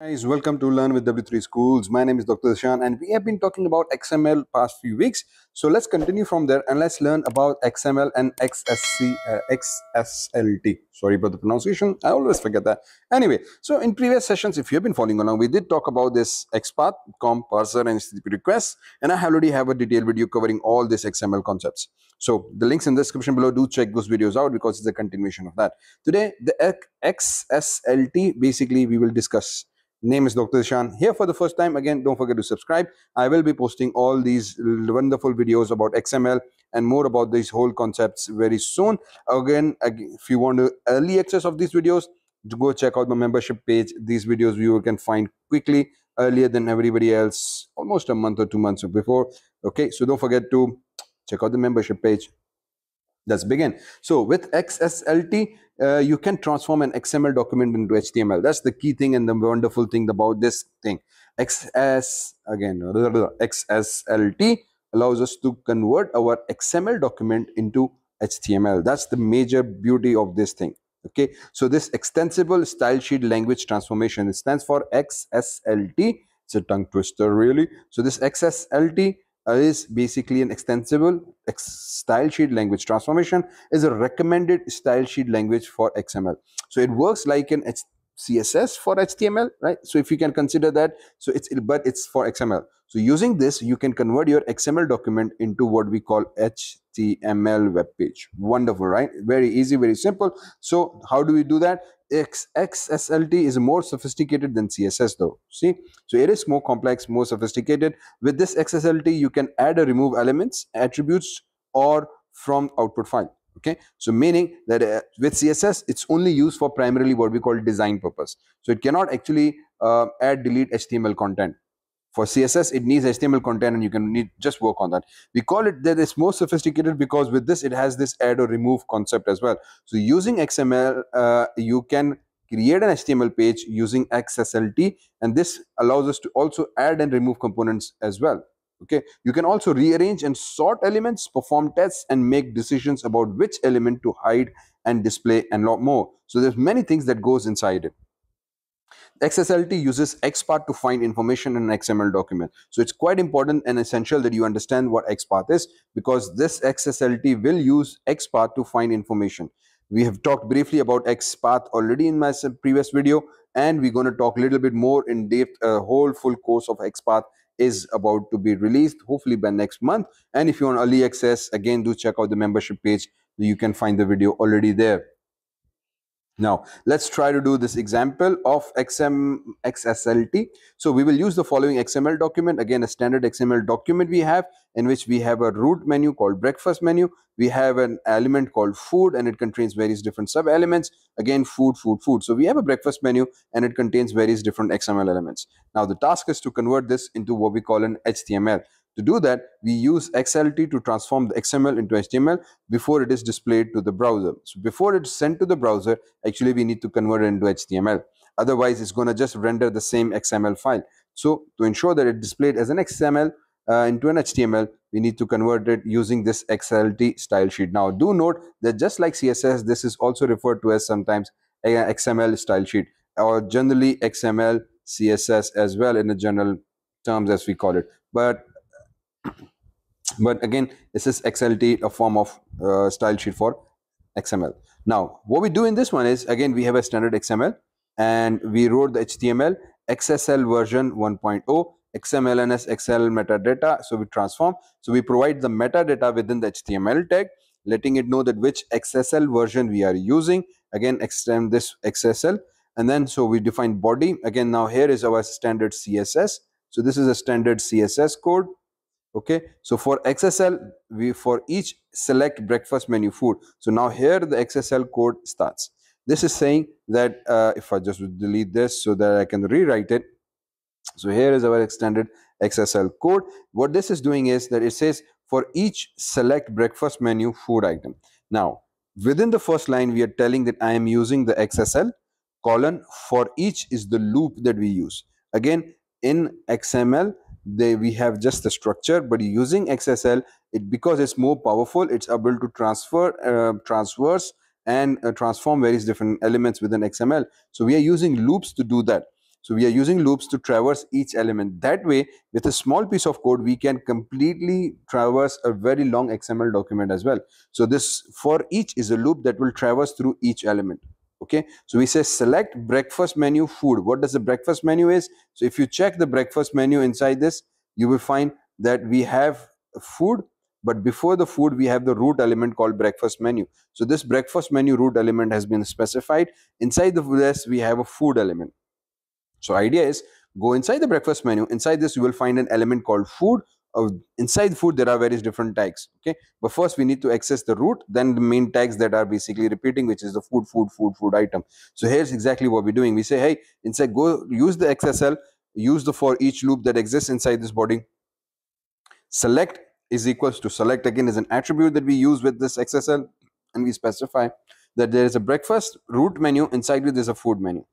Guys, welcome to Learn with W3Schools. My name is Dr. Zeeshan and we have been talking about XML past few weeks. So let's continue from there and let's learn about XML and XSC, uh, XSLT. Sorry about the pronunciation. I always forget that. Anyway, so in previous sessions, if you've been following along, we did talk about this XPath, DOM, parser and HTTP requests. And I already have a detailed video covering all these XML concepts. So the links in the description below, do check those videos out because it's a continuation of that. Today, the XSLT, basically we will discuss name is Dr. Zeeshan. Here for the first time, again, don't forget to subscribe. I will be posting all these wonderful videos about XML and more about these whole concepts very soon. Again, if you want to early access of these videos, go check out my membership page. These videos you can find quickly earlier than everybody else, almost a month or two months before. Okay, so don't forget to check out the membership page. Let's begin. So with XSLT, uh, you can transform an XML document into HTML. That's the key thing and the wonderful thing about this thing. XS again XSLT allows us to convert our XML document into HTML. That's the major beauty of this thing. Okay, so this extensible style sheet language transformation it stands for XSLT. It's a tongue twister, really. So this XSLT is basically an extensible style sheet language transformation is a recommended style sheet language for XML. So it works like an CSS for HTML, right? So if you can consider that, so it's but it's for XML. So using this, you can convert your XML document into what we call HTML web page. Wonderful, right? Very easy, very simple. So how do we do that? X, XSLT is more sophisticated than CSS though. See, so it is more complex, more sophisticated. With this XSLT, you can add or remove elements, attributes, or from output file okay? So meaning that uh, with css it's only used for primarily what we call design purpose. So it cannot actually uh, add delete html content. For css it needs html content and you can need just work on that. We call it that it's more sophisticated because with this it has this add or remove concept as well. So using xml uh, you can create an html page using xslt and this allows us to also add and remove components as well okay you can also rearrange and sort elements perform tests and make decisions about which element to hide and display and lot more so there's many things that goes inside it XSLT uses XPath to find information in an XML document. So it's quite important and essential that you understand what XPath is because this XSLT will use XPath to find information. We have talked briefly about XPath already in my previous video and we're going to talk a little bit more in depth a whole full course of XPath is about to be released hopefully by next month. And if you want early access again do check out the membership page. You can find the video already there now, let's try to do this example of XM, XSLT. So we will use the following XML document. Again, a standard XML document we have in which we have a root menu called breakfast menu. We have an element called food and it contains various different sub elements. Again, food, food, food. So we have a breakfast menu and it contains various different XML elements. Now, the task is to convert this into what we call an HTML. To do that, we use XLT to transform the XML into HTML before it is displayed to the browser. So before it's sent to the browser, actually we need to convert it into HTML. Otherwise, it's going to just render the same XML file. So to ensure that it's displayed as an XML uh, into an HTML, we need to convert it using this XLT style sheet. Now, do note that just like CSS, this is also referred to as sometimes a XML style sheet or generally XML CSS as well in the general terms as we call it. But but again this is xlt a form of uh, style sheet for xml now what we do in this one is again we have a standard xml and we wrote the html xsl version 1.0 xmlns xl metadata. So we transform. So we provide the metadata within the html tag letting it know that which xsl version we are using. Again extend this xsl and then so we define body. Again now here is our standard css so this is a standard css code okay so for xsl we for each select breakfast menu food. So now here the xsl code starts. This is saying that uh, if i just delete this so that i can rewrite it. So here is our extended xsl code. What this is doing is that it says for each select breakfast menu food item. Now within the first line we are telling that i am using the xsl colon for each is the loop that we use. Again in xml they we have just the structure but using xsl it because it's more powerful it's able to transfer uh, transverse and uh, transform various different elements within xml so we are using loops to do that So we are using loops to traverse each element. That way, with a small piece of code, we can completely traverse a very long XML document as well. So this for each is a loop that will traverse through each element. Okay, so we say select breakfast menu food. What does the breakfast menu is? So if you check the breakfast menu inside this, you will find that we have food but before the food we have the root element called breakfast menu. So this breakfast menu root element has been specified. Inside the this we have a food element. So idea is go inside the breakfast menu. Inside this you will find an element called food uh, inside food there are various different tags okay but first we need to access the root then the main tags that are basically repeating which is the food food food food item so here's exactly what we're doing we say hey inside go use the xsl use the for each loop that exists inside this body select is equals to select again is an attribute that we use with this XSL and we specify that there is a breakfast root menu inside it there's a food menu.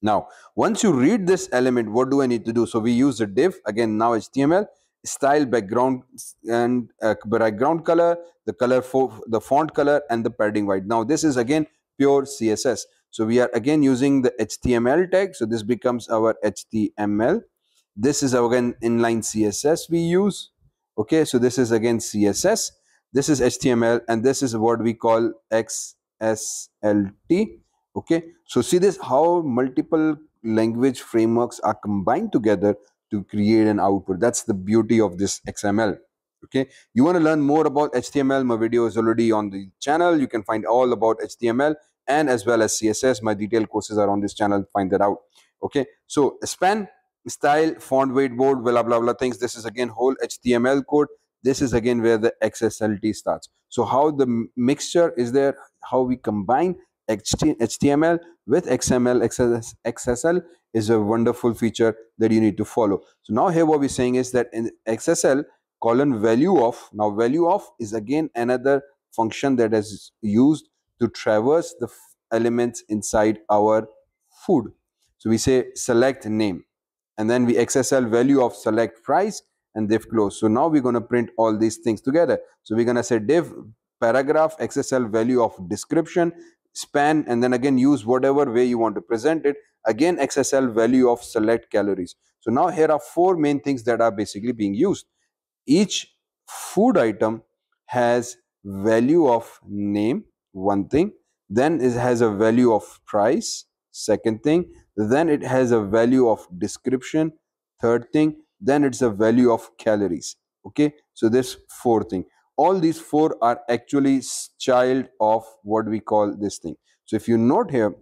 Now, once you read this element, what do I need to do? So we use a div again now HTML style background and uh, background color, the color for the font color and the padding white. Now this is again pure CSS. So we are again using the HTML tag. So this becomes our HTML. This is again inline CSS we use okay so this is again css this is html and this is what we call xslt okay so see this how multiple language frameworks are combined together to create an output. That's the beauty of this xml okay? You want to learn more about html my video is already on the channel. You can find all about html and as well as css my detailed courses are on this channel. Find that out okay? So span style font weight bold blah blah blah things. This is again whole html code. This is again where the xslt starts. So how the mixture is there how we combine html with xml XS, xsl is a wonderful feature that you need to follow so now here what we're saying is that in xsl colon value of now value of is again another function that is used to traverse the elements inside our food so we say select name and then we XSL value of select price and div close. So now we're going to print all these things together. So we're going to say div paragraph XSL value of description span and then again use whatever way you want to present it. Again XSL value of select calories. So now here are four main things that are basically being used. Each food item has value of name, one thing. Then it has a value of price, second thing then it has a value of description third thing then it's a value of calories okay so this four thing all these four are actually child of what we call this thing. So if you note here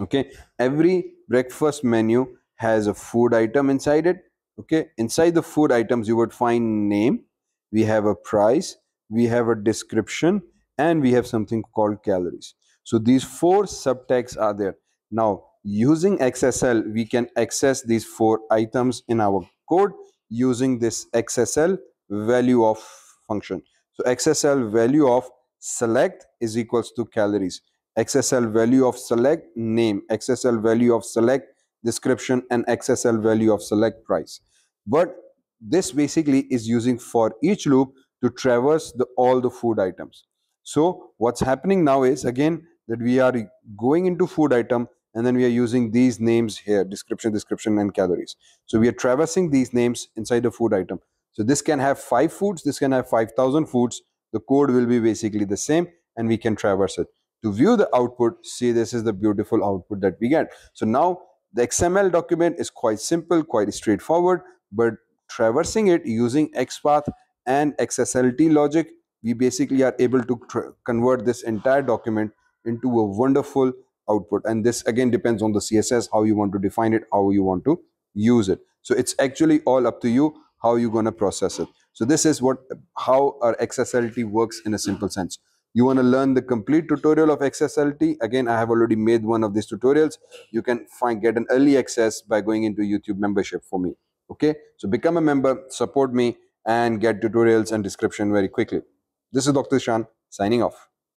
okay every breakfast menu has a food item inside it okay? Inside the food items you would find name we have a price we have a description and we have something called calories. So these four subtags are there. Now Using XSL, we can access these four items in our code using this XSL value of function. So XSL value of select is equals to calories. XSL value of select name, XSL value of select description and XSL value of select price. But this basically is using for each loop to traverse the, all the food items. So what's happening now is again that we are going into food item and then we are using these names here description description and calories so we are traversing these names inside the food item so this can have five foods this can have 5000 foods. The code will be basically the same and we can traverse it. To view the output see this is the beautiful output that we get. So now the xml document is quite simple quite straightforward but traversing it using xpath and xslt logic we basically are able to convert this entire document into a wonderful output. And this again depends on the css how you want to define it how you want to use it. So it's actually all up to you how are you're going to process it. So this is what how our xslt works in a simple sense. You want to learn the complete tutorial of xslt again i have already made one of these tutorials. You can find get an early access by going into youtube membership for me okay? So become a member support me and get tutorials and description very quickly. This is dr zeeshan signing off